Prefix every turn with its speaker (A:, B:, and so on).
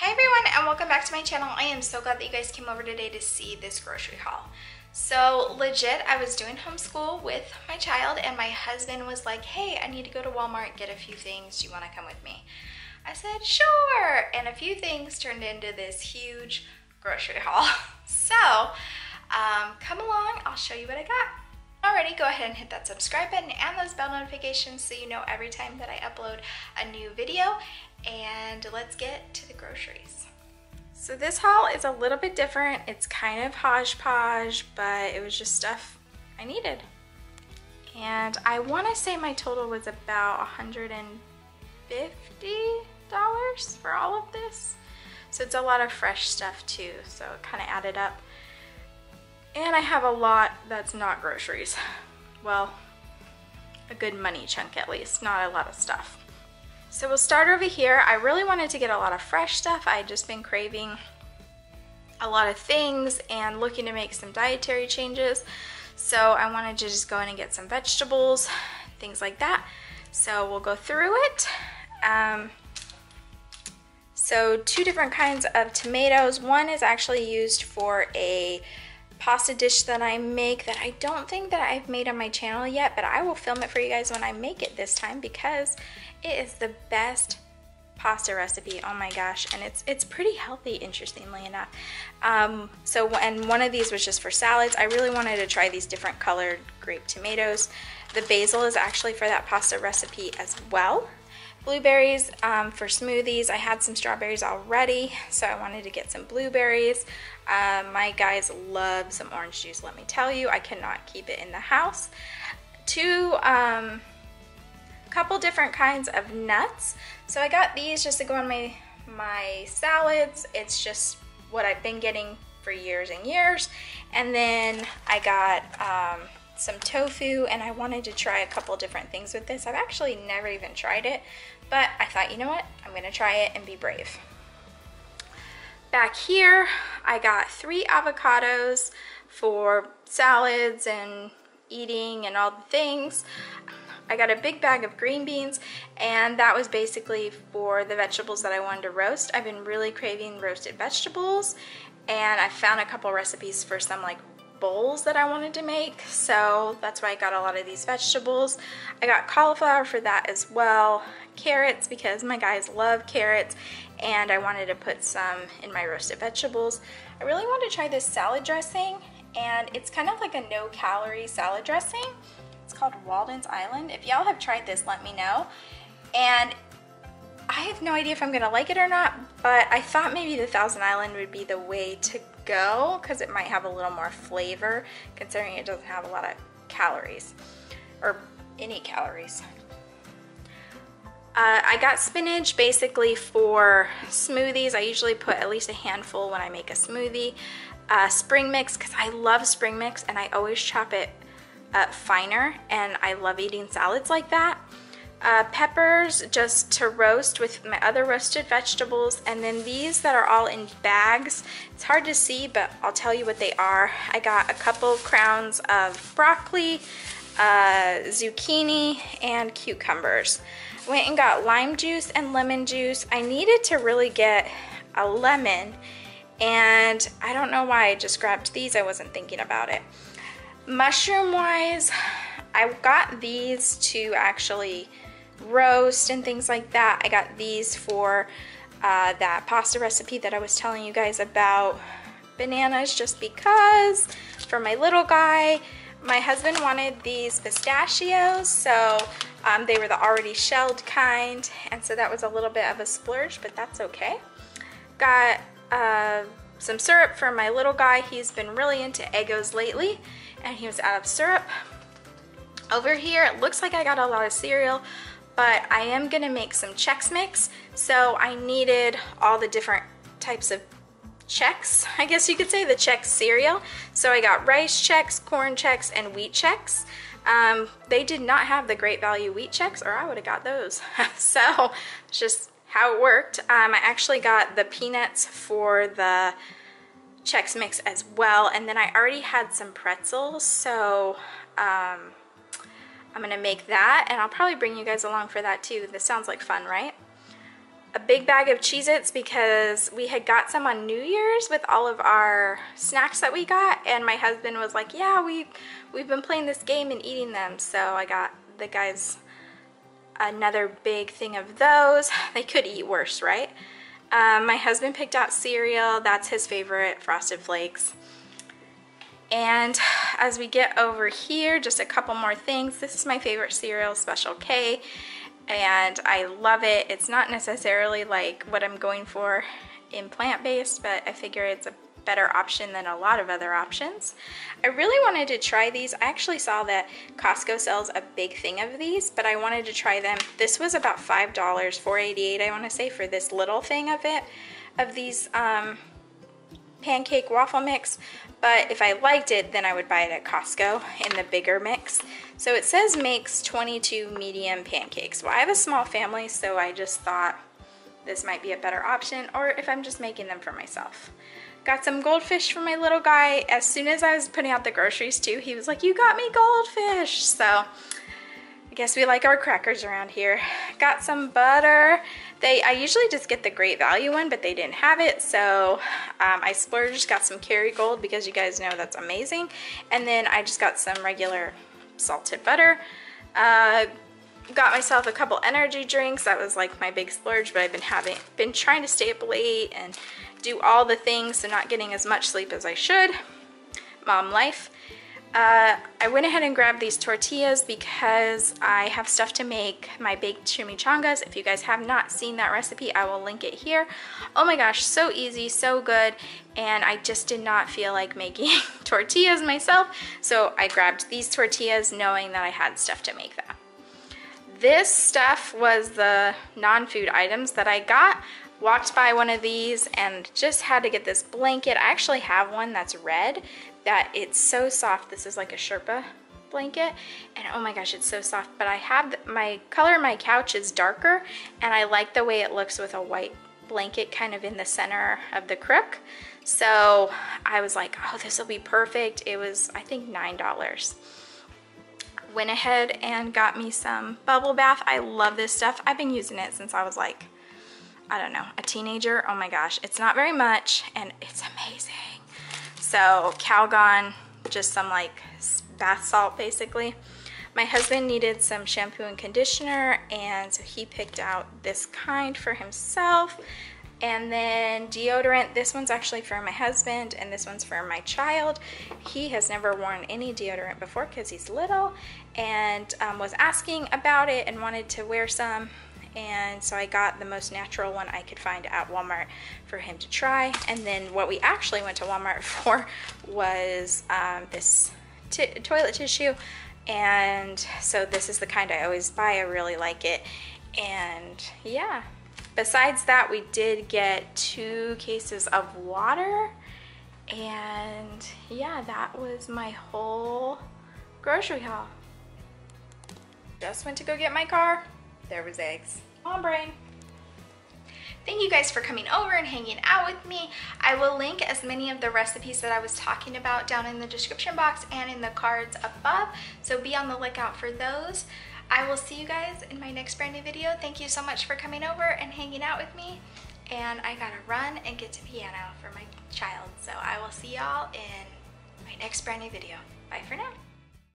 A: Hi everyone and welcome back to my channel. I am so glad that you guys came over today to see this grocery haul. So legit, I was doing homeschool with my child and my husband was like, hey, I need to go to Walmart, get a few things. Do you want to come with me? I said, sure. And a few things turned into this huge grocery haul. So um, come along, I'll show you what I got. Alrighty, go ahead and hit that subscribe button and those bell notifications so you know every time that I upload a new video. And let's get to the groceries. So this haul is a little bit different. It's kind of hodgepodge, but it was just stuff I needed. And I want to say my total was about $150 for all of this. So it's a lot of fresh stuff too, so it kind of added up. And I have a lot that's not groceries. Well, a good money chunk at least, not a lot of stuff. So we'll start over here. I really wanted to get a lot of fresh stuff. I had just been craving a lot of things and looking to make some dietary changes. So I wanted to just go in and get some vegetables, things like that. So we'll go through it. Um, so two different kinds of tomatoes. One is actually used for a pasta dish that I make that I don't think that I've made on my channel yet, but I will film it for you guys when I make it this time because it is the best pasta recipe. Oh my gosh, and it's it's pretty healthy, interestingly enough. Um, so, and one of these was just for salads. I really wanted to try these different colored grape tomatoes. The basil is actually for that pasta recipe as well. Blueberries um, for smoothies. I had some strawberries already, so I wanted to get some blueberries. Uh, my guys love some orange juice, let me tell you. I cannot keep it in the house. Two um, couple different kinds of nuts. So I got these just to go on my, my salads. It's just what I've been getting for years and years. And then I got um, some tofu and I wanted to try a couple different things with this. I've actually never even tried it, but I thought, you know what? I'm gonna try it and be brave. Back here, I got three avocados for salads and eating and all the things. I got a big bag of green beans and that was basically for the vegetables that I wanted to roast. I've been really craving roasted vegetables and I found a couple recipes for some like bowls that I wanted to make so that's why I got a lot of these vegetables. I got cauliflower for that as well, carrots because my guys love carrots and I wanted to put some in my roasted vegetables. I really want to try this salad dressing and it's kind of like a no calorie salad dressing. It's called Walden's Island. If y'all have tried this, let me know. And I have no idea if I'm gonna like it or not, but I thought maybe the Thousand Island would be the way to go because it might have a little more flavor considering it doesn't have a lot of calories or any calories. Uh, I got spinach basically for smoothies. I usually put at least a handful when I make a smoothie. Uh, spring mix because I love spring mix and I always chop it uh, finer and I love eating salads like that. Uh, peppers just to roast with my other roasted vegetables and then these that are all in bags. It's hard to see but I'll tell you what they are. I got a couple crowns of broccoli uh, zucchini and cucumbers. Went and got lime juice and lemon juice. I needed to really get a lemon and I don't know why I just grabbed these. I wasn't thinking about it. Mushroom wise, I got these to actually roast and things like that. I got these for uh, that pasta recipe that I was telling you guys about. Bananas just because for my little guy. My husband wanted these pistachios, so um, they were the already shelled kind, and so that was a little bit of a splurge, but that's okay. Got uh, some syrup for my little guy. He's been really into Eggos lately, and he was out of syrup. Over here, it looks like I got a lot of cereal, but I am gonna make some Chex Mix, so I needed all the different types of Chex, I guess you could say, the Chex cereal. So I got rice Chex, corn Chex, and wheat Chex. Um, they did not have the great value wheat Chex, or I would have got those. so it's just how it worked. Um, I actually got the peanuts for the Chex Mix as well. And then I already had some pretzels, so um, I'm gonna make that and I'll probably bring you guys along for that too. This sounds like fun, right? a big bag of Cheez-Its because we had got some on New Year's with all of our snacks that we got and my husband was like, yeah, we, we've been playing this game and eating them. So I got the guys another big thing of those. They could eat worse, right? Um, my husband picked out cereal. That's his favorite, Frosted Flakes. And as we get over here, just a couple more things. This is my favorite cereal, Special K, and I love it. It's not necessarily like what I'm going for in plant-based, but I figure it's a better option than a lot of other options. I really wanted to try these. I actually saw that Costco sells a big thing of these, but I wanted to try them. This was about $5, $4.88 I want to say for this little thing of it, of these um, pancake waffle mix, but if I liked it, then I would buy it at Costco in the bigger mix. So it says makes 22 medium pancakes. Well, I have a small family, so I just thought this might be a better option, or if I'm just making them for myself. Got some goldfish for my little guy. As soon as I was putting out the groceries too, he was like, you got me goldfish. So guess we like our crackers around here. Got some butter. They, I usually just get the great value one, but they didn't have it. So um, I splurged, got some Kerrygold because you guys know that's amazing. And then I just got some regular salted butter. Uh, got myself a couple energy drinks. That was like my big splurge, but I've been having, been trying to stay up late and do all the things, so not getting as much sleep as I should. Mom life. Uh, I went ahead and grabbed these tortillas because I have stuff to make my baked chimichangas. If you guys have not seen that recipe, I will link it here. Oh my gosh, so easy, so good, and I just did not feel like making tortillas myself, so I grabbed these tortillas knowing that I had stuff to make that. This stuff was the non-food items that I got walked by one of these and just had to get this blanket. I actually have one that's red that it's so soft. This is like a Sherpa blanket and oh my gosh it's so soft but I have my color my couch is darker and I like the way it looks with a white blanket kind of in the center of the crook so I was like oh this will be perfect it was I think nine dollars went ahead and got me some bubble bath I love this stuff I've been using it since I was like I don't know, a teenager. Oh my gosh, it's not very much and it's amazing. So Calgon, just some like bath salt basically. My husband needed some shampoo and conditioner and so he picked out this kind for himself. And then deodorant, this one's actually for my husband and this one's for my child. He has never worn any deodorant before because he's little and um, was asking about it and wanted to wear some and so I got the most natural one I could find at Walmart for him to try. And then what we actually went to Walmart for was um, this toilet tissue. And so this is the kind I always buy. I really like it. And yeah, besides that, we did get two cases of water. And yeah, that was my whole grocery haul. Just went to go get my car there was eggs. Brain. Thank you guys for coming over and hanging out with me. I will link as many of the recipes that I was talking about down in the description box and in the cards above, so be on the lookout for those. I will see you guys in my next brand new video. Thank you so much for coming over and hanging out with me. And I gotta run and get to piano for my child. So I will see y'all in my next brand new video. Bye for now.